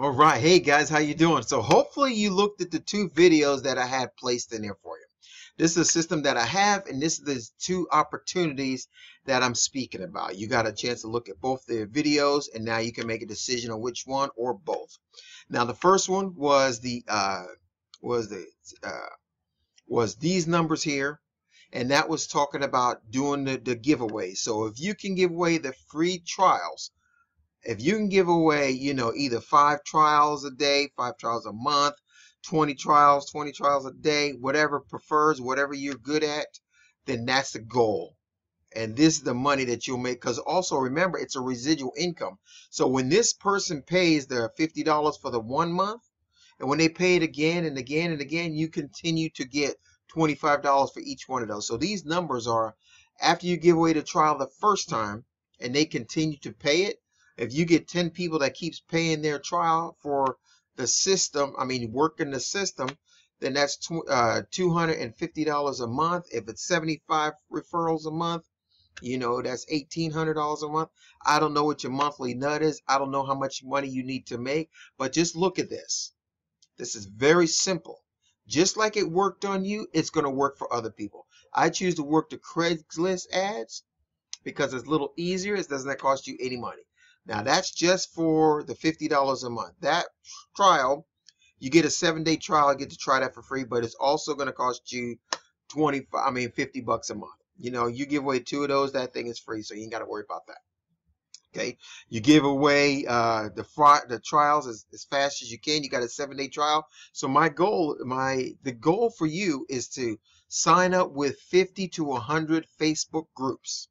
All right, hey guys, how you doing? So hopefully you looked at the two videos that I had placed in there for you. This is a system that I have, and this is the two opportunities that I'm speaking about. You got a chance to look at both the videos, and now you can make a decision on which one or both. Now, the first one was the uh, was the uh, was these numbers here, and that was talking about doing the, the giveaway. So if you can give away the free trials if you can give away, you know, either five trials a day, five trials a month, 20 trials, 20 trials a day, whatever prefers, whatever you're good at, then that's the goal. And this is the money that you'll make. Because also remember, it's a residual income. So when this person pays their $50 for the one month, and when they pay it again and again and again, you continue to get $25 for each one of those. So these numbers are after you give away the trial the first time and they continue to pay it, if you get 10 people that keeps paying their trial for the system, I mean, working the system, then that's uh, $250 a month. If it's 75 referrals a month, you know, that's $1,800 a month. I don't know what your monthly nut is. I don't know how much money you need to make, but just look at this. This is very simple. Just like it worked on you, it's going to work for other people. I choose to work the Craigslist ads because it's a little easier. It doesn't cost you any money. Now that's just for the $50 a month. That trial, you get a seven day trial, you get to try that for free, but it's also going to cost you 20, I mean 50 bucks a month. You know, you give away two of those, that thing is free, so you ain't got to worry about that. Okay, you give away uh, the the trials as, as fast as you can. You got a seven day trial. So my goal, my the goal for you is to sign up with 50 to 100 Facebook groups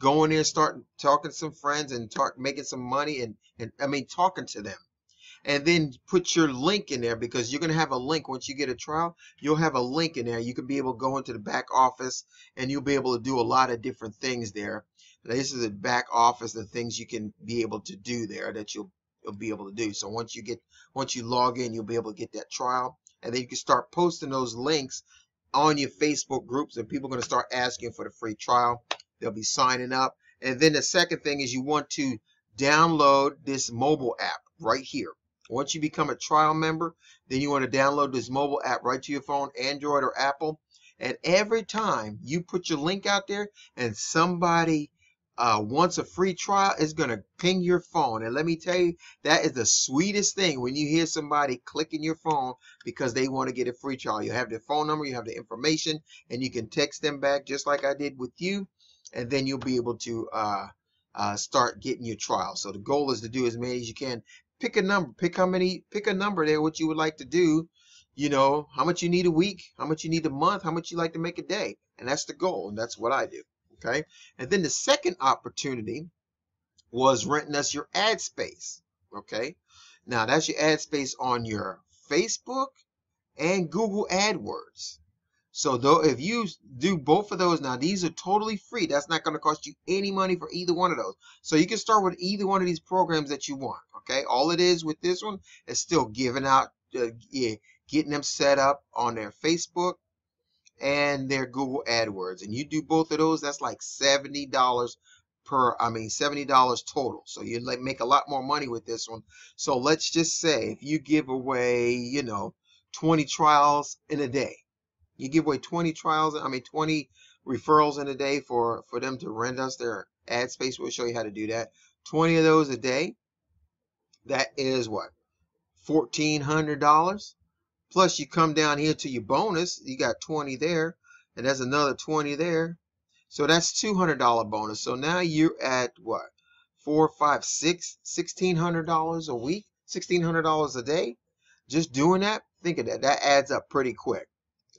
go in there, start talking to some friends and talk, making some money and, and I mean talking to them. And then put your link in there because you're going to have a link once you get a trial. You'll have a link in there. You can be able to go into the back office and you'll be able to do a lot of different things there. This is the back office, the things you can be able to do there that you'll you'll be able to do. So once you get once you log in, you'll be able to get that trial, and then you can start posting those links on your Facebook groups, and people are going to start asking for the free trial. They'll be signing up. And then the second thing is you want to download this mobile app right here. Once you become a trial member, then you want to download this mobile app right to your phone, Android or Apple. And every time you put your link out there and somebody uh, wants a free trial, it's going to ping your phone. And let me tell you, that is the sweetest thing when you hear somebody clicking your phone because they want to get a free trial. You have their phone number, you have the information, and you can text them back just like I did with you and then you'll be able to uh, uh, start getting your trial. So the goal is to do as many as you can. Pick a number. Pick how many. Pick a number there. What you would like to do. You know how much you need a week, how much you need a month, how much you like to make a day, and that's the goal. And that's what I do. Okay. And then the second opportunity was renting us your ad space. Okay. Now that's your ad space on your Facebook and Google AdWords. So though if you do both of those now, these are totally free. That's not going to cost you any money for either one of those. So you can start with either one of these programs that you want. Okay, all it is with this one is still giving out, uh, yeah, getting them set up on their Facebook and their Google AdWords. And you do both of those, that's like seventy dollars per. I mean, seventy dollars total. So you like make a lot more money with this one. So let's just say if you give away, you know, twenty trials in a day you give away 20 trials, I mean 20 referrals in a day for, for them to rent us their ad space. We'll show you how to do that. 20 of those a day. That is what? $1,400. Plus you come down here to your bonus. You got 20 there. And there's another 20 there. So that's $200 bonus. So now you're at what? Four, five, six, $1,600 a week, $1,600 a day. Just doing that, think of that. That adds up pretty quick.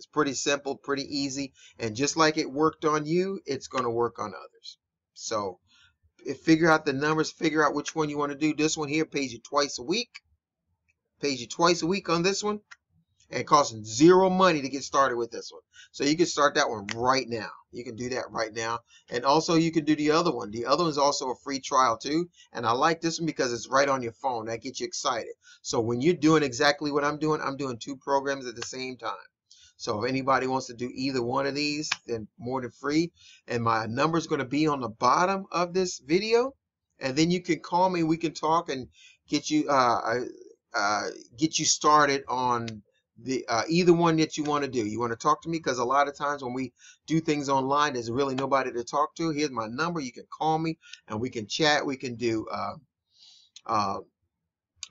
It's pretty simple, pretty easy, and just like it worked on you, it's going to work on others. So figure out the numbers, figure out which one you want to do. This one here pays you twice a week. Pays you twice a week on this one. And costing zero money to get started with this one. So you can start that one right now. You can do that right now. And also you can do the other one. The other one is also a free trial too. And I like this one because it's right on your phone. That gets you excited. So when you're doing exactly what I'm doing, I'm doing two programs at the same time. So if anybody wants to do either one of these, then more than free. And my number is going to be on the bottom of this video. And then you can call me. We can talk and get you uh, uh, get you started on the uh, either one that you want to do. You want to talk to me because a lot of times when we do things online, there's really nobody to talk to. Here's my number. You can call me and we can chat. We can do. Uh, uh,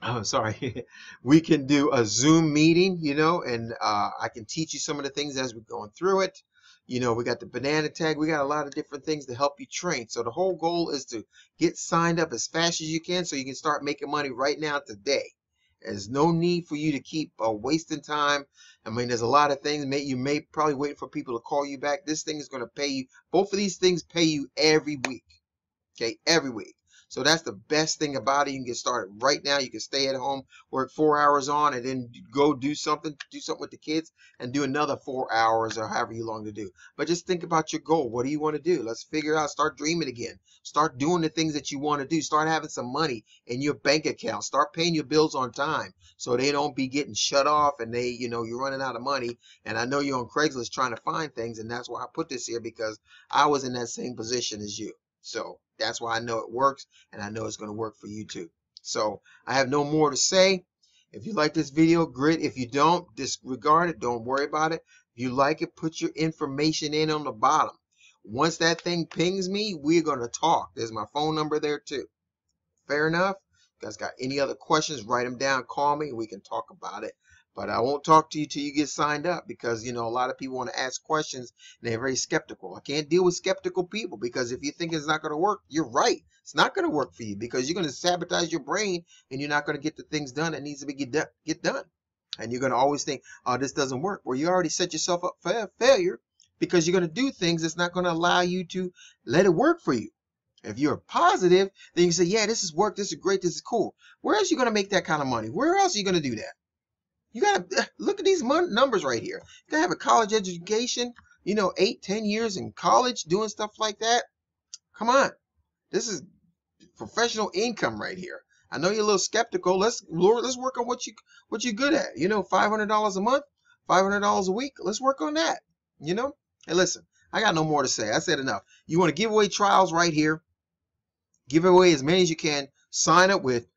oh, sorry. we can do a Zoom meeting, you know, and uh, I can teach you some of the things as we're going through it. You know, we got the banana tag. We got a lot of different things to help you train. So the whole goal is to get signed up as fast as you can so you can start making money right now today. There's no need for you to keep uh, wasting time. I mean, there's a lot of things. May, you may probably wait for people to call you back. This thing is going to pay you. Both of these things pay you every week. Okay, every week. So that's the best thing about it. You can get started right now. You can stay at home, work four hours on, and then go do something, do something with the kids, and do another four hours or however you long to do. But just think about your goal. What do you want to do? Let's figure out. Start dreaming again. Start doing the things that you want to do. Start having some money in your bank account. Start paying your bills on time so they don't be getting shut off and they, you know, you're running out of money. And I know you're on Craigslist trying to find things, and that's why I put this here because I was in that same position as you. So that's why I know it works and I know it's going to work for you too. So I have no more to say. If you like this video, great. If you don't, disregard it. Don't worry about it. If you like it, put your information in on the bottom. Once that thing pings me, we're going to talk. There's my phone number there too. Fair enough? You guys got any other questions, write them down, call me, we can talk about it. But I won't talk to you till you get signed up because, you know, a lot of people want to ask questions and they're very skeptical. I can't deal with skeptical people because if you think it's not going to work, you're right. It's not going to work for you because you're going to sabotage your brain and you're not going to get the things done that needs to be get, get done. And you're going to always think, oh, this doesn't work. Well, you already set yourself up for failure because you're going to do things that's not going to allow you to let it work for you. If you're positive, then you say, yeah, this is work. This is great. This is cool. Where else are you going to make that kind of money? Where else are you going to do that? You got to look at these numbers right here. You got to have a college education, you know, eight, ten years in college doing stuff like that. Come on. This is professional income right here. I know you're a little skeptical. Let's let's work on what you what you're good at. You know, five hundred dollars a month, five hundred dollars a week. Let's work on that. You know. Hey, listen, I got no more to say. I said enough. You want to give away trials right here? Give away as many as you can. Sign up with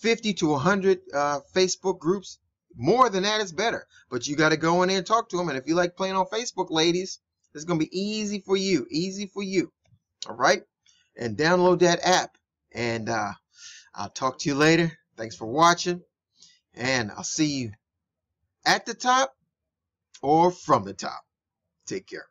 50 to 100 uh, Facebook groups more than that is better. But you got to go in there and talk to them. And if you like playing on Facebook, ladies, it's going to be easy for you. Easy for you. All right? And download that app. And uh, I'll talk to you later. Thanks for watching. And I'll see you at the top or from the top. Take care.